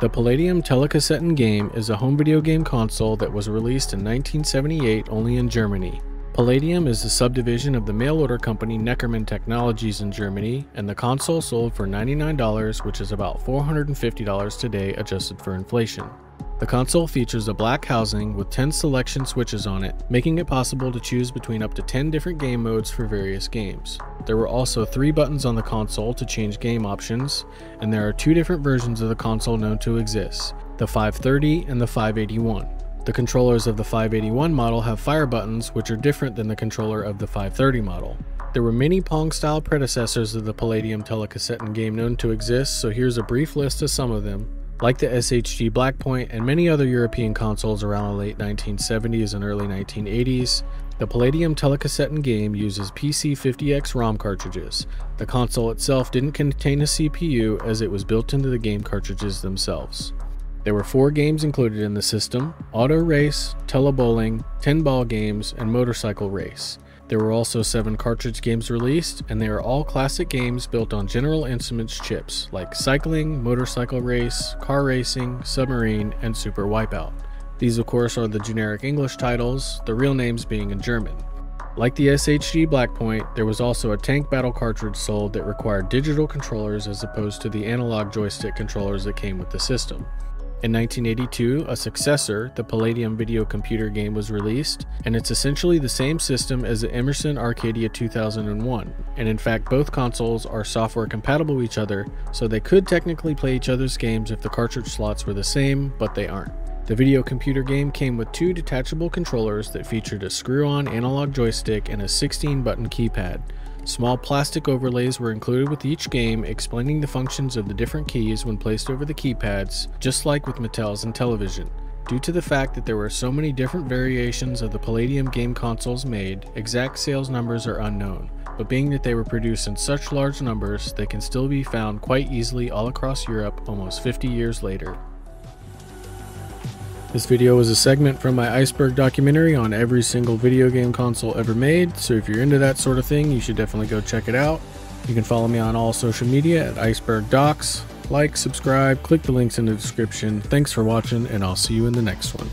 The Palladium Tele-Cassetten game is a home video game console that was released in 1978 only in Germany. Palladium is a subdivision of the mail order company Neckermann Technologies in Germany, and the console sold for $99, which is about $450 today adjusted for inflation. The console features a black housing with 10 selection switches on it, making it possible to choose between up to 10 different game modes for various games. There were also three buttons on the console to change game options, and there are two different versions of the console known to exist, the 530 and the 581. The controllers of the 581 model have fire buttons, which are different than the controller of the 530 model. There were many Pong style predecessors of the Palladium Tele-Cassetten game known to exist, so here's a brief list of some of them. Like the SHG Blackpoint and many other European consoles around the late 1970s and early 1980s, the Palladium Tele-Cassetten game uses PC50X ROM cartridges. The console itself didn't contain a CPU as it was built into the game cartridges themselves. There were four games included in the system Auto Race, Telebowling, 10 Ball Games, and Motorcycle Race. There were also seven cartridge games released, and they are all classic games built on General Instruments chips like Cycling, Motorcycle Race, Car Racing, Submarine, and Super Wipeout. These, of course, are the generic English titles, the real names being in German. Like the SHG Blackpoint, there was also a tank battle cartridge sold that required digital controllers as opposed to the analog joystick controllers that came with the system. In 1982, a successor, the Palladium video computer game, was released, and it's essentially the same system as the Emerson Arcadia 2001. And in fact, both consoles are software compatible with each other, so they could technically play each other's games if the cartridge slots were the same, but they aren't. The video computer game came with two detachable controllers that featured a screw on analog joystick and a 16 button keypad. Small plastic overlays were included with each game explaining the functions of the different keys when placed over the keypads, just like with Mattel's Intellivision. Due to the fact that there were so many different variations of the Palladium game consoles made, exact sales numbers are unknown, but being that they were produced in such large numbers, they can still be found quite easily all across Europe almost 50 years later. This video was a segment from my iceberg documentary on every single video game console ever made, so if you're into that sort of thing, you should definitely go check it out. You can follow me on all social media at iceberg docs. Like, subscribe, click the links in the description. Thanks for watching, and I'll see you in the next one.